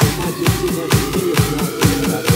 I just wanna be with you.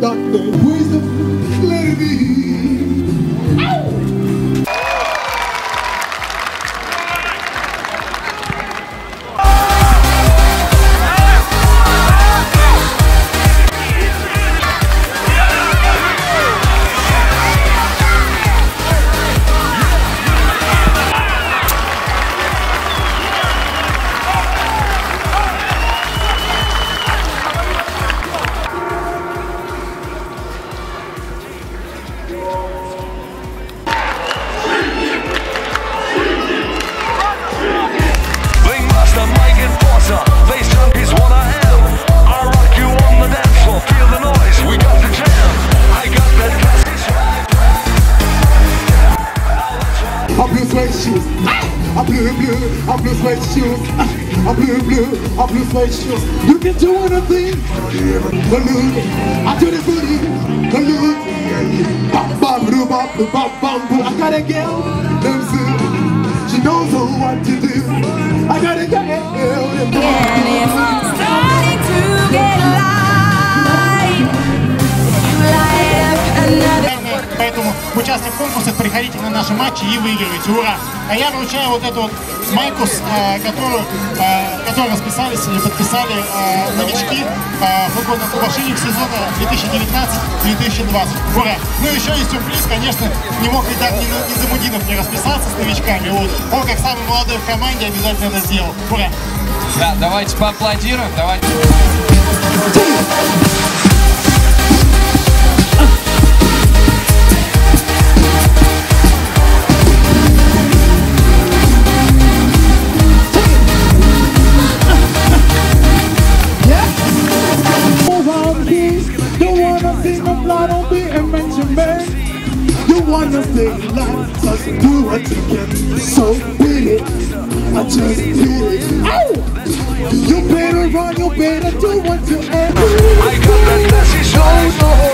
darkness, wisdom, let blue. Blue suede shoes. I blue blue. I blue suede shoes. You can do anything. Balloon. I do the booty. Balloon. Bam bam boo bam boo bam bam boo. I got a girl. Them see. She knows what to do. I got a girl. And it's starting to get light. Участник в конкурсах, приходите на наши матчи и выигрывайте. Ура! А я вручаю вот эту вот майку, э, которую, э, которую расписались или подписали э, новички э, футбольного клуба «Шинник» сезона 2019-2020. Ура! Ну еще есть сюрприз, конечно, не мог Ильдар Низамудинов не расписаться с новичками. Вот. Он как самый молодой в команде обязательно это сделал. Ура! Да, давайте поаплодируем, давайте. You wanna see my blood on the invention man. You wanna stay alive, just do what you can. So beat it, I just beat it. Ow! You better run, you better do what you can. I got that classy swag. Oh,